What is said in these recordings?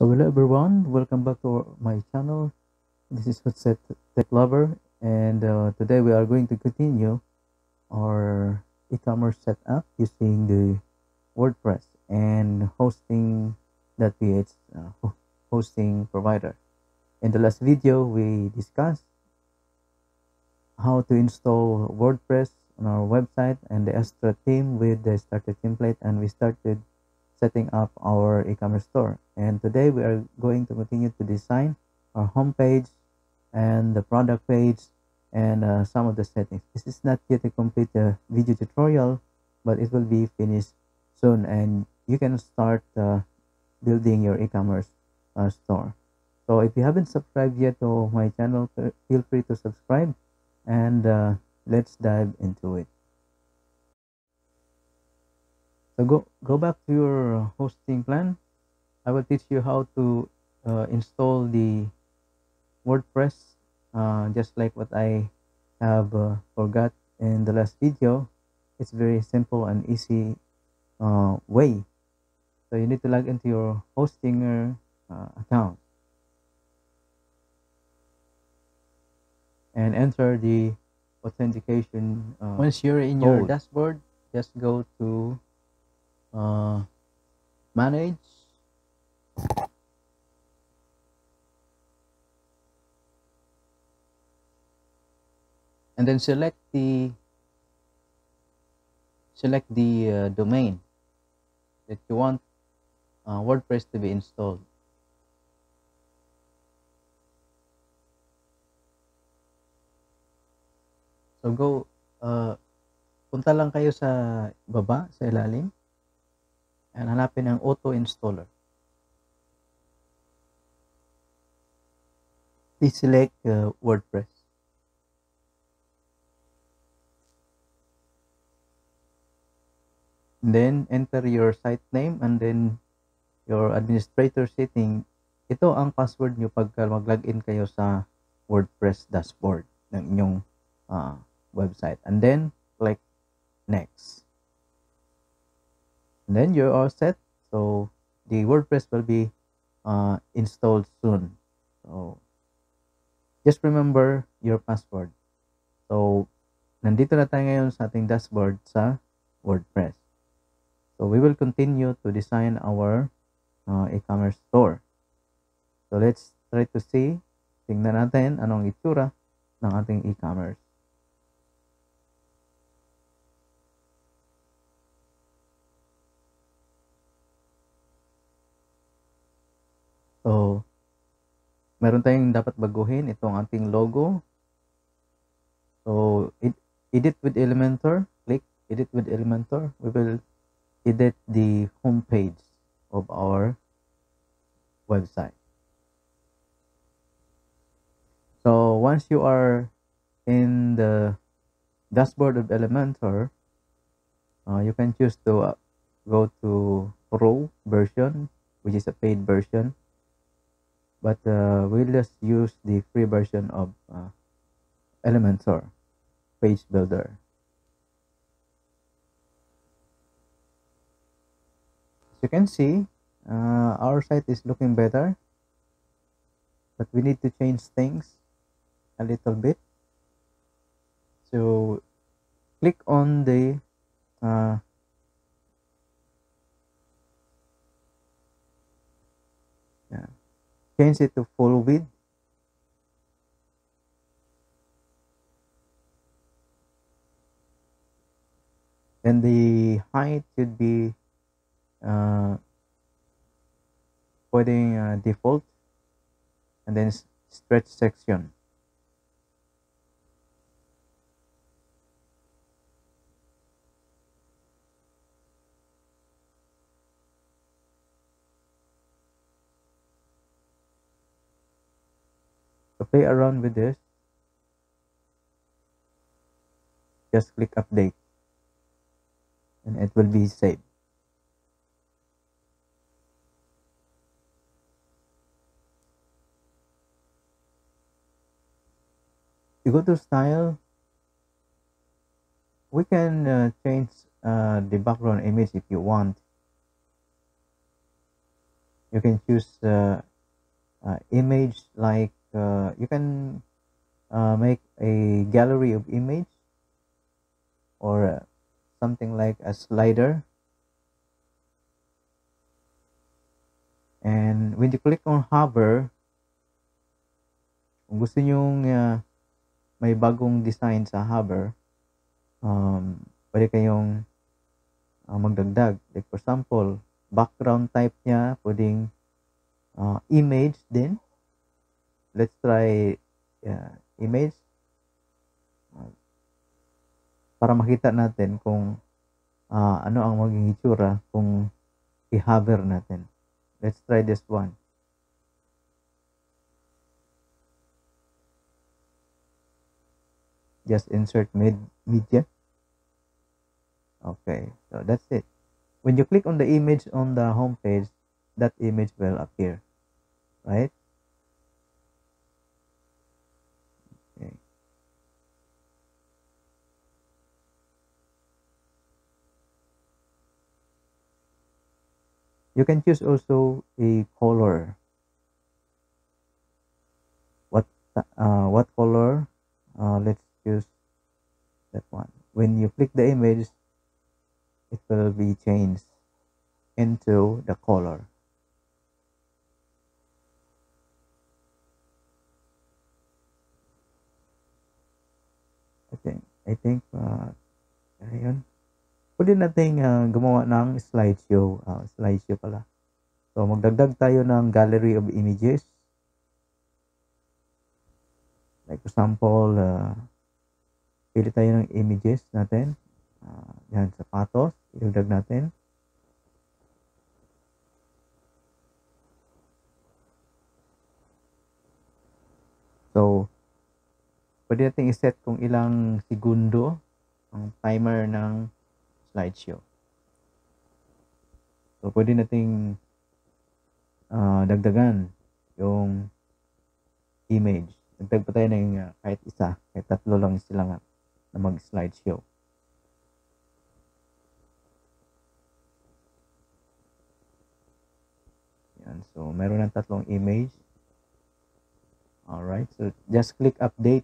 So hello everyone, welcome back to my channel. This is Hotset Tech Lover and uh, today we are going to continue our e-commerce setup using the WordPress and hosting.ph uh, hosting provider. In the last video, we discussed how to install WordPress on our website and the Astra theme with the starter template and we started setting up our e-commerce store. And today we are going to continue to design our homepage and the product page and uh, some of the settings. This is not yet a complete uh, video tutorial but it will be finished soon and you can start uh, building your e-commerce uh, store. So if you haven't subscribed yet to my channel feel free to subscribe and uh, let's dive into it so go go back to your hosting plan. I will teach you how to uh, install the wordpress uh, just like what i have uh, forgot in the last video. It's very simple and easy uh, way. So you need to log into your hostinger uh, account. And enter the authentication uh, once you're in your dashboard just go to uh, manage and then select the select the uh, domain that you want uh, WordPress to be installed So go, uh, punta lang kayo sa baba, sa ilalim. And hanapin ang auto installer. Please select uh, WordPress. And then enter your site name and then your administrator setting. Ito ang password nyo pagka mag-login kayo sa WordPress dashboard ng inyong uh, website and then click next and then you're all set. So the wordpress will be uh, installed soon. So just remember your password. So nandito na tayo ngayon sa ating dashboard sa wordpress. So we will continue to design our uh, e-commerce store. So let's try to see. Tingnan natin anong itsura ng ating e-commerce So, meron tayong dapat baguhin. Itong ating logo. So, ed edit with Elementor. Click edit with Elementor. We will edit the home page of our website. So, once you are in the dashboard of Elementor, uh, you can choose to uh, go to Pro version, which is a paid version but uh, we'll just use the free version of uh, Elementor page builder. As you can see uh, our site is looking better. But we need to change things a little bit. So click on the uh, yeah change it to full width? And the height should be uh, putting uh, default and then stretch section play around with this. Just click update. And it will be saved. You go to style. We can uh, change uh, the background image if you want. You can choose uh, uh, image like uh, you can uh, make a gallery of image or uh, something like a slider. And when you click on hover kung gusto nyong uh, may bagong design sa hover um, pwede kayong uh, magdagdag. Like for example background type niya pwedeng uh, image din let's try uh, image para makita natin kung uh, ano ang maging itsura kung i-hover natin. Let's try this one. Just insert mid media. Okay so that's it. When you click on the image on the home page that image will appear right you can choose also a color. What uh, what color? Uh, let's choose that one. When you click the image it will be changed into the color. I think I think uh, ayun pwede nating uh, gumawa ng slideshow uh, slideshow pala. So magdagdag tayo ng gallery of images. Like for example uh, pili tayo ng images natin. Uh, yan sapatos idagdag natin. So pwede natin iset kung ilang segundo ang timer ng slideshow so pwede nating uh, dagdagan yung image dagdag pa tayo ng uh, kahit isa kahit tatlo lang sila nga na mag slideshow Yan. So, meron ng tatlong image. Alright. So, just click update.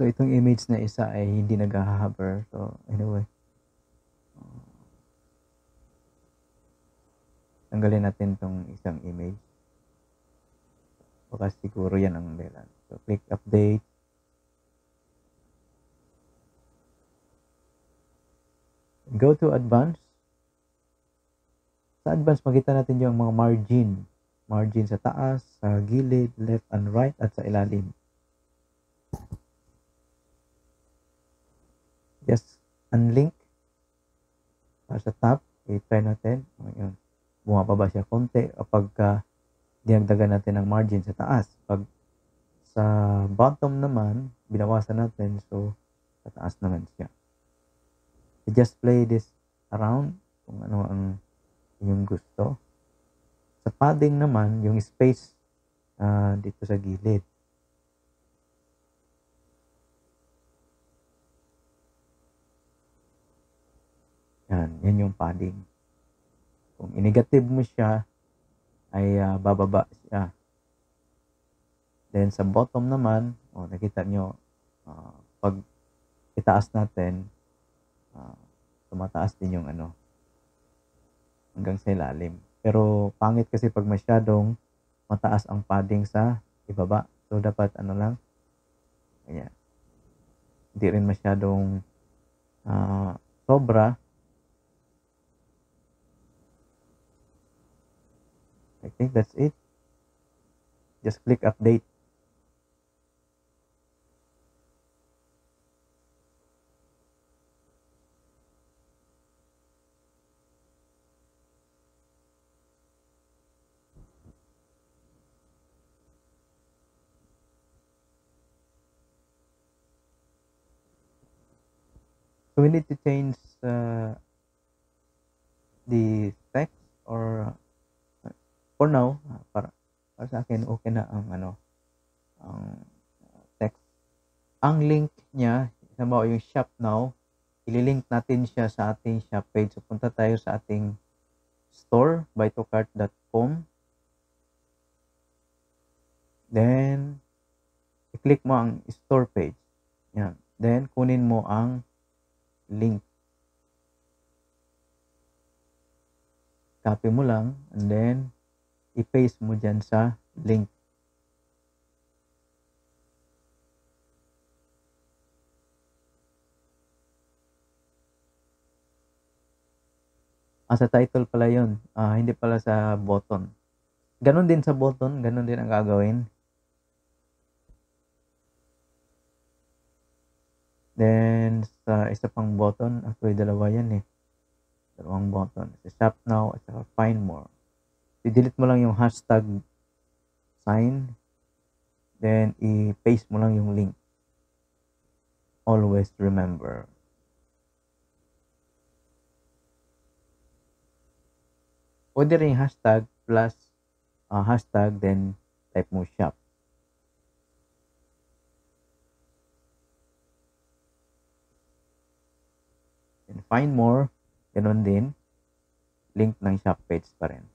So, itong image na isa ay hindi nag-hover. So, anyway. Tanggalin natin tong isang image. Baka siguro yan ang dahilan. So, click update. Go to advanced. Sa advanced, makita natin yung mga margin. Margin sa taas, sa gilid, left and right, at sa ilalim. Just unlink. Para sa top i-try natin ngayon bumababa siya konti? Kapag uh, dinagdagan natin ng margin sa taas. Pag sa bottom naman binawasan natin. So sa taas naman siya. So just play this around kung ano ang inyong gusto. Sa padding naman yung space uh, dito sa gilid Yan, yan yung padding. Kung i-negative mo siya, ay uh, bababa siya. Then sa bottom naman, oh, nakita nyo, uh, pag itaas natin, uh, tumataas din yung ano, hanggang sa ilalim. Pero pangit kasi pag masyadong mataas ang padding sa ibaba. So dapat ano lang, ayan. Hindi rin masyadong uh, sobra I think that's it. Just click update. We need to change uh, the text or for now para para sa akin okay na ang ano ang text. Ang link niya, halimbawa yung shop now, ililink natin siya sa ating shop page. So punta tayo sa ating store bytocart.com Then, i-click mo ang store page. Yan. Then, kunin mo ang link. Copy mo lang and then i-paste mo dyan sa link. Ah, sa title pala yun. Ah, hindi pala sa button. Ganon din sa button, ganon din ang gagawin. Then, sa isa pang button, actually dalawa yan eh. Dalawang button. Sa shop now at saka find more. I-delete mo lang yung hashtag sign. Then, i-paste mo lang yung link. Always remember. Pwede rin hashtag plus uh, hashtag then type mo shop. Then find more, ganun din, link ng shop page pa rin.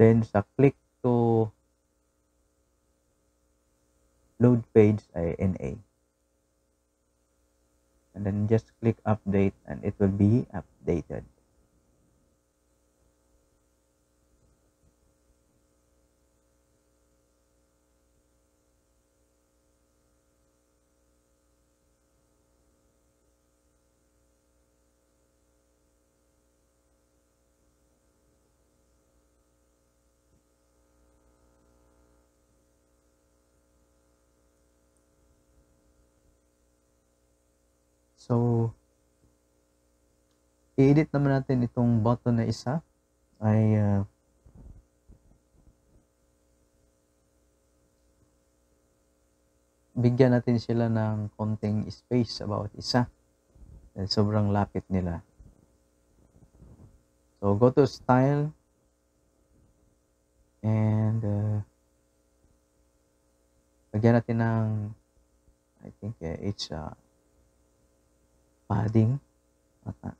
Then sa click to load page ay NA. And then just click update and it will be updated. So, i-edit naman natin itong button na isa ay uh, bigyan natin sila ng konting space about isa. Dahil sobrang lapit nila. So, go to style and uh, lagyan natin ng I think uh, it's uh, padding mata.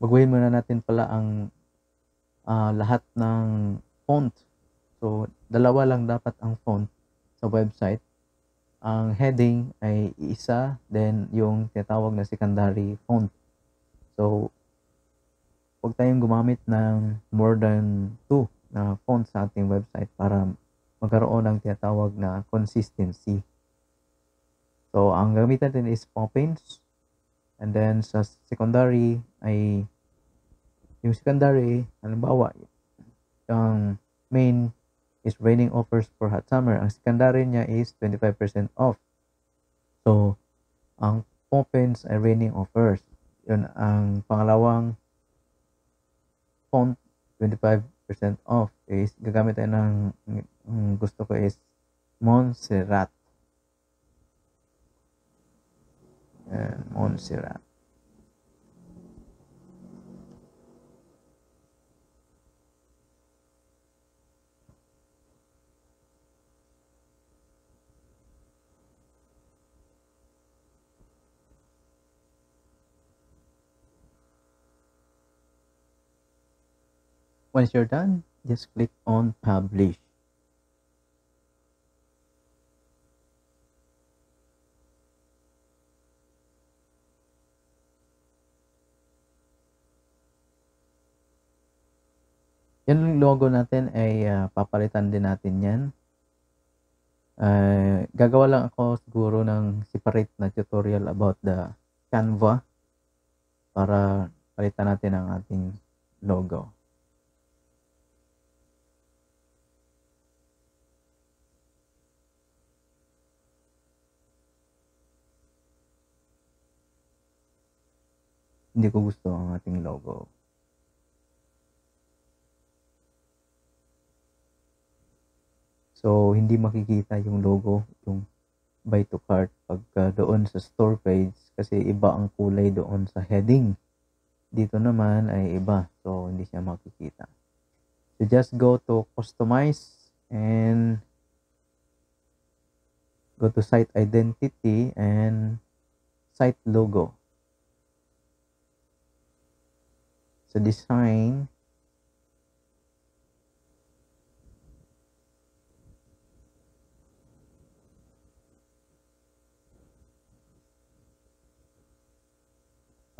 Baguhin muna natin pala ang uh, lahat ng font. So, dalawa lang dapat ang font sa website ang heading ay isa, then yung tinatawag na secondary font. So, huwag tayong gumamit ng more than two na font sa ating website para magkaroon ng tinatawag na consistency. So, ang gamitan natin is Poppins. And then, sa secondary ay yung secondary, halimbawa, yung main is raining offers for hot summer. Ang secondary niya is 25% off. So, ang opens ay raining offers. Yun ang pangalawang font 25% off is gagamit tayo ng gusto ko is Montserrat. Montserrat. Once you're done, just click on publish. Yung logo natin ay uh, papalitan din natin yan. Uh, gagawa lang ako siguro ng separate na tutorial about the Canva para palitan natin ang ating logo. Hindi ko gusto ang ating logo. So, hindi makikita yung logo, yung buy to cart pagka doon sa store page kasi iba ang kulay doon sa heading. Dito naman ay iba. So, hindi siya makikita. So, just go to customize and go to site identity and site logo. So, design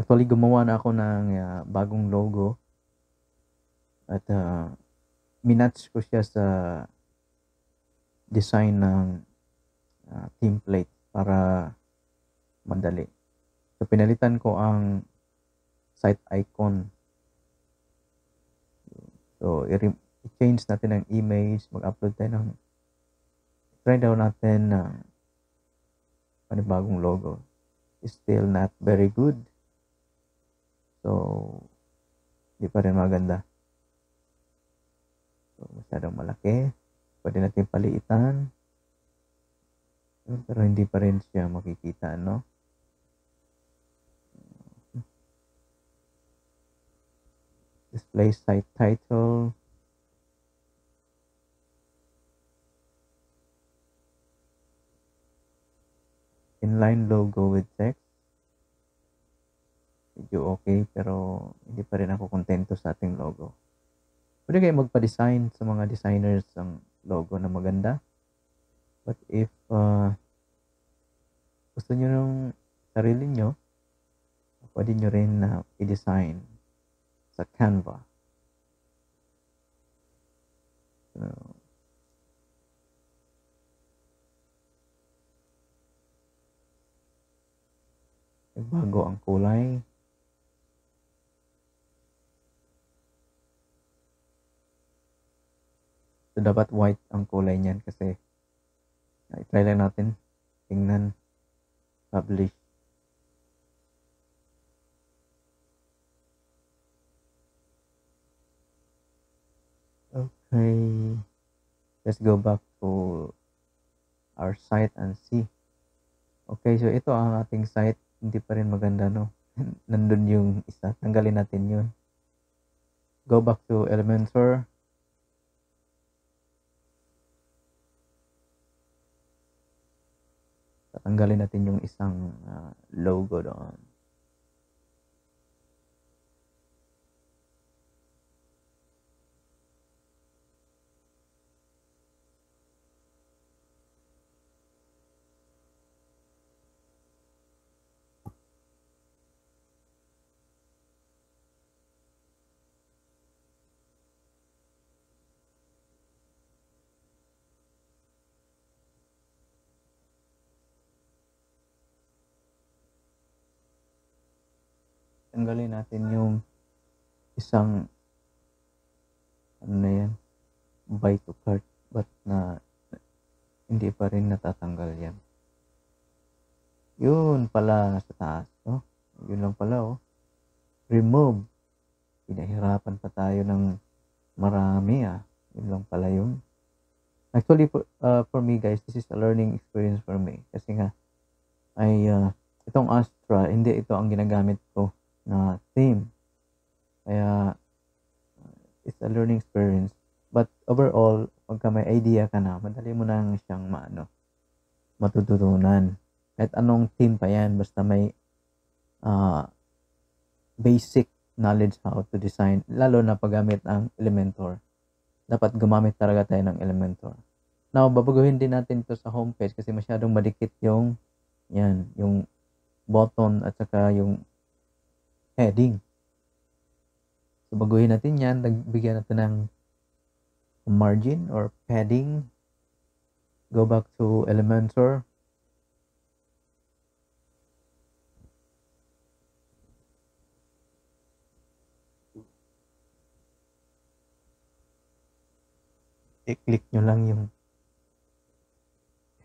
Actually, gumawa na ako ng uh, bagong logo. At uh, minatch ko siya sa design ng uh, template para madali. So, pinalitan ko ang site icon. So, i-change natin ang image, mag-upload tayo ng try daw natin ng uh, panibagong logo. Still not very good. So, hindi pa rin maganda. So, masyadong malaki. Pwede natin paliitan. Pero hindi pa rin siya makikita, no? Display site title. Inline logo with text medyo okay pero hindi pa rin ako kontento sa ating logo. Pwede kayo magpa-design sa mga designers ng logo na maganda. But if uh, gusto nyo ng sarili nyo, pwede nyo rin na uh, i-design sa Canva. So, bago ang kulay. So, dapat white ang kulay niyan kasi uh, try lang natin. Tingnan. Publish. Okay. Let's go back to our site and see. Okay, so ito ang ating site. Hindi pa rin maganda, no? Nandun yung isa. Tanggalin natin yun. Go back to Elementor. Tatanggalin natin yung isang uh, logo doon. Tanggalin natin yung isang ano na yan buy to cart but na hindi pa rin natatanggal yan. Yun pala nasa taas oh. yun lang pala oh. Remove. Pinahirapan pa tayo ng marami ah. Yun lang pala yun. Actually for, uh, for me guys this is a learning experience for me. Kasi nga ay uh, itong Astra hindi ito ang ginagamit ko na theme. Kaya, it's a learning experience. But overall, pagka may idea ka na, madali mo nang siyang maano, matututunan. Kahit anong theme pa yan, basta may uh, basic knowledge how to design, lalo na paggamit ang Elementor. Dapat gumamit talaga tayo ng Elementor. Now, babaguhin din natin to sa homepage kasi masyadong madikit yung yan, yung button at saka yung heading. So, baguhin natin yan. Nagbigyan natin ng margin or padding. Go back to Elementor. I-click nyo lang yung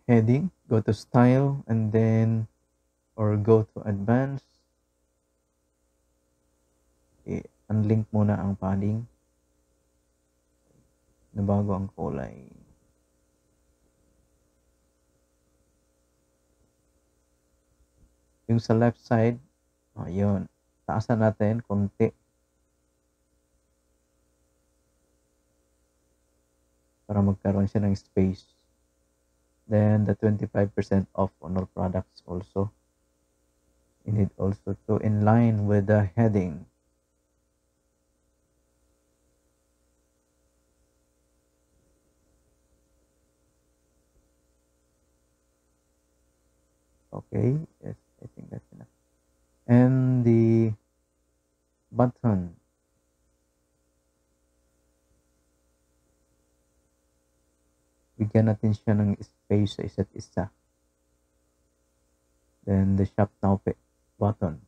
heading. Go to style and then or go to advanced i-unlink muna ang padding. Nabago ang kulay. Yung sa left side, ayun, taasan natin konti. Para magkaroon siya ng space. Then, the 25% off on all products also. You need also to in line with the heading. Okay, yes, I think that's enough. And the button. Bigyan natin siya ng space sa isa't isa. Then the shop now button.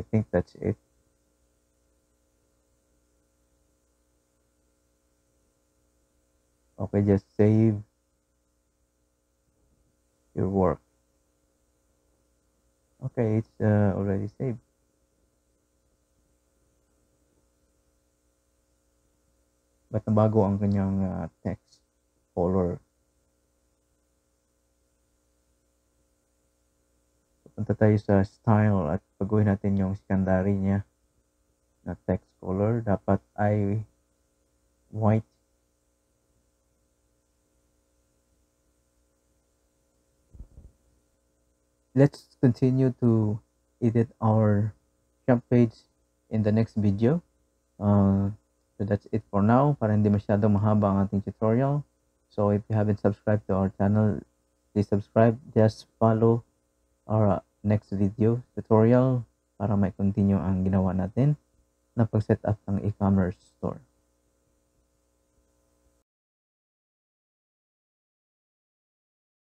I think that's it. Okay, just save your work. Okay, it's uh, already saved. Ba't nabago ang kanyang uh, text color? Punta tayo sa style at pagawin natin yung secondary niya na text color. Dapat ay white. Let's continue to edit our shop page in the next video. Uh, so that's it for now para hindi masyadong mahaba ang ating tutorial. So if you haven't subscribed to our channel, please subscribe. Just follow our next video tutorial para may continue ang ginawa natin na pag-set up ng e-commerce store.